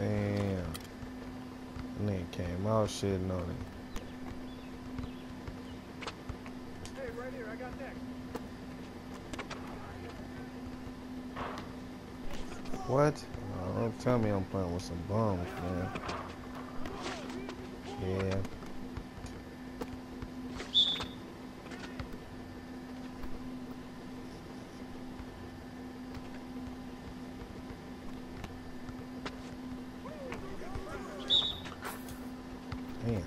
Damn. Nigga came out shitting on it. Hey, right here, I got next. What? Oh, don't tell me I'm playing with some bums, man. Yeah. Damn.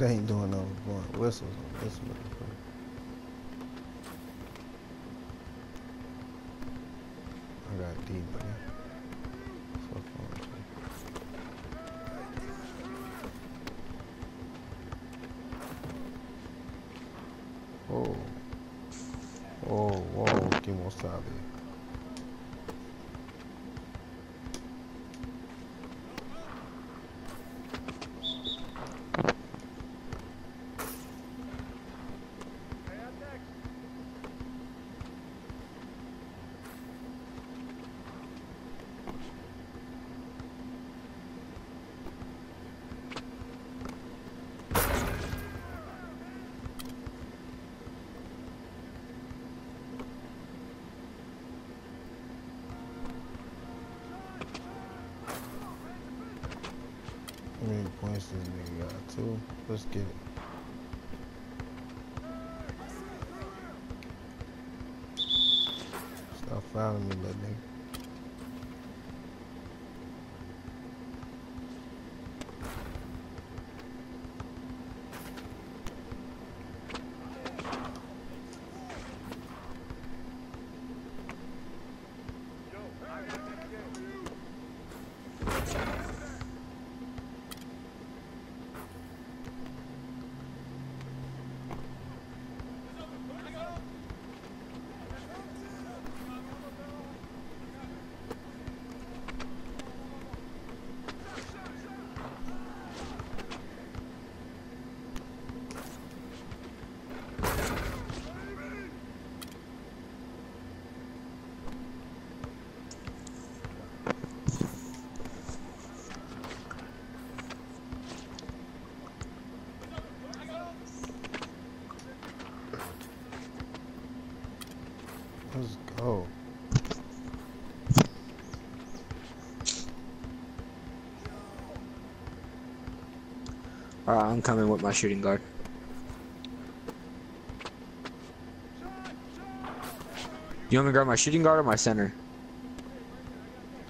They ain't doing no blowing whistles on this motherfucker. I got D money. Fuck on with you. Whoa. Hey, I'm next. How many points this nigga got? Two? Let's get it. Stop following me, little nigga. Yo, I got next game. Let's go. Alright, I'm coming with my shooting guard. You want me to grab my shooting guard or my center?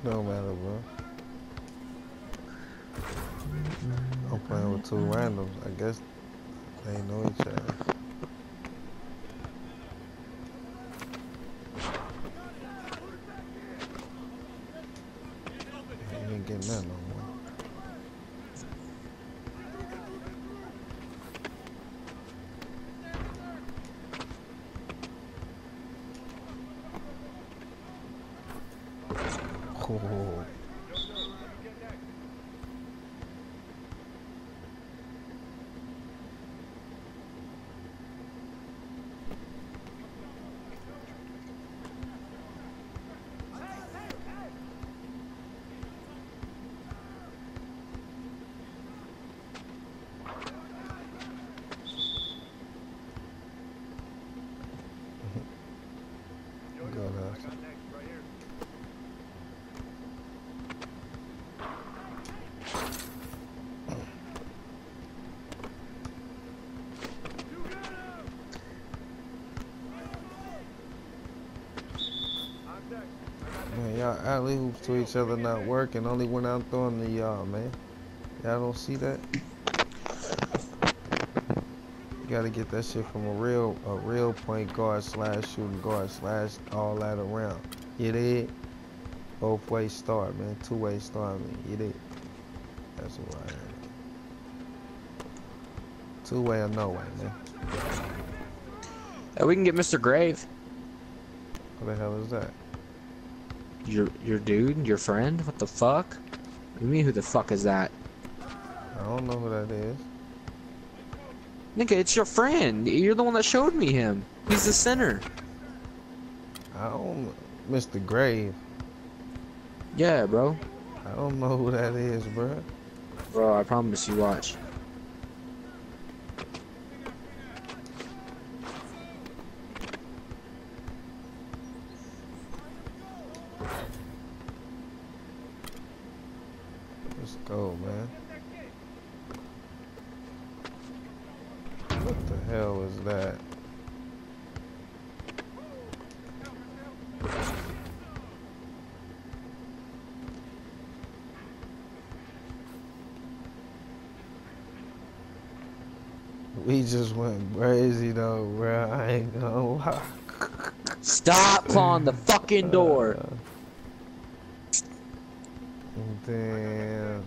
No matter, bro. I'm playing with two randoms. I guess they know each other. He ain't getting that no more. Oh. Yo, Go yo, there. I got next, right here. You got him! I'm next. I got next. Man, y'all alley hoops to each other not working. Only when I'm throwing to y'all, man. Y'all don't see that? You gotta get that shit from a real, a real point guard slash shooting guard slash all that around. You did? Both way start, man. Two way start, man. You did? That's what I heard. Two way or no way, man. Hey, we can get Mr. Grave. What the hell is that? Your your dude, your friend? What the fuck? You mean who the fuck is that? I don't know who that is. Nigga, it's your friend. You're the one that showed me him. He's the sinner. I don't. Mr. Grave. Yeah, bro. I don't know who that is, bro. Bro, I promise you, watch. Let's go, man. What the hell is that? We just went crazy though, bro. I ain't gonna lie. Stop clawing the fucking door. Damn.